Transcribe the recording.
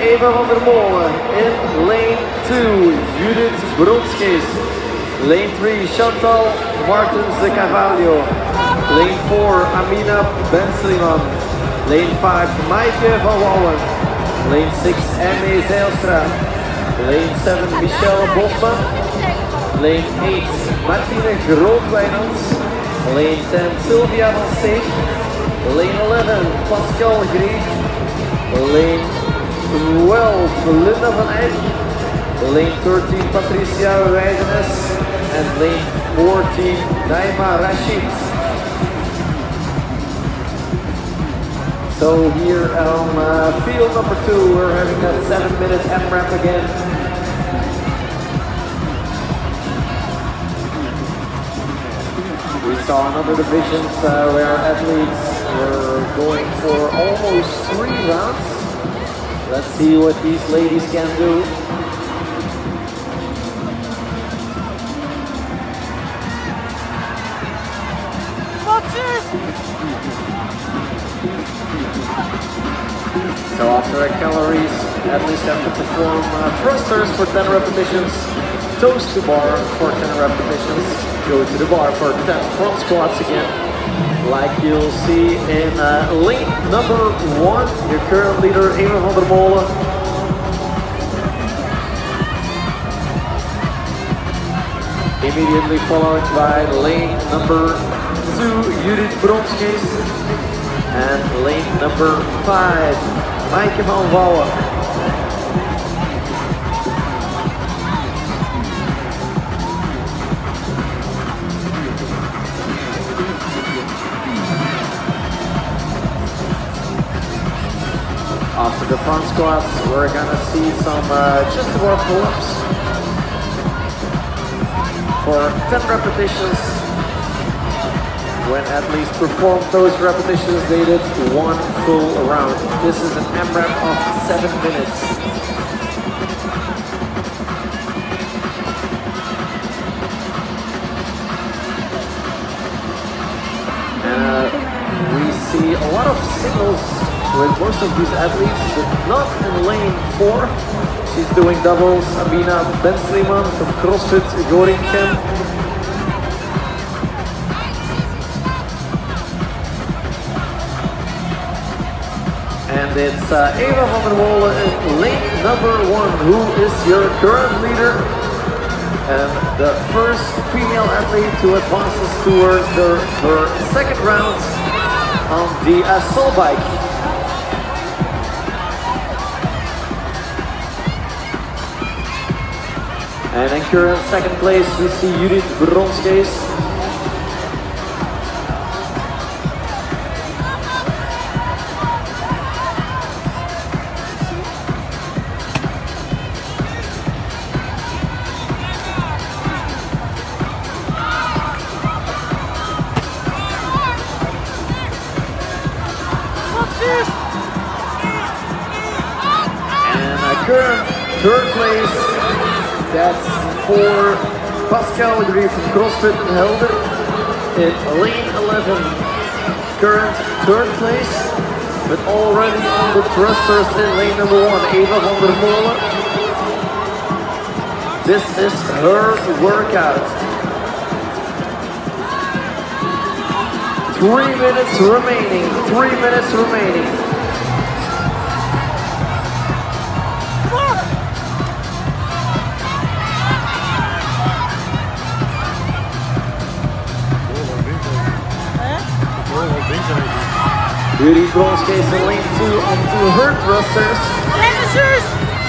Eva van der Molen. In lane two, Judith Bronskis. Lane three, Chantal Martens de Carvalho. Lane four, Amina Bensliman. Lane five, Maaike van Wallen. Lane six, Emme Zijlstra. Lane seven, Michelle Bosman. Lane 8, Martine Grootwijnands. Lane 10, Sylvia van Steeg. Lane 11, Pascal Grieg. 12, Linda van Eyck. Lane 13, Patricia Wijzenes. And lane 14, Naima Rashid. So here on uh, field number two, we're having that seven minute AMRAP again. We saw in other divisions uh, where athletes were going for almost three rounds. Let's see what these ladies can do. So after the calories, at least have to perform uh, thrusters for 10 repetitions, toes to bar for 10 repetitions, go to the bar for 10 front squats again, like you'll see in uh, lane number one, your current leader, Eva van der Molen. Immediately followed by lane number two, Judith Bronskis, and lane number five, Maaike van Wouwen. After the front squats, we're gonna see some uh, chest bar pull-ups for 10 repetitions. When athletes perform those repetitions, they did one full round. This is an AMRAP of seven minutes. And uh, we see a lot of singles with most of these athletes, but not in lane four. She's doing doubles. Amina Bensliman from CrossFit Gorinchem. And it's uh, Eva van in lane number one, who is your current leader and the first female athlete to advances towards their, her second round on the assault bike. And in current second place, we see Judith Bronskis. And current third place that's for Pascal Legris from CrossFit Helder in lane 11. Current third place, but already on the thrusters in lane number one, Eva van der Molen. This is her workout. Three minutes remaining, three minutes remaining. Bronskis in lane two onto her thrusters. Finishers!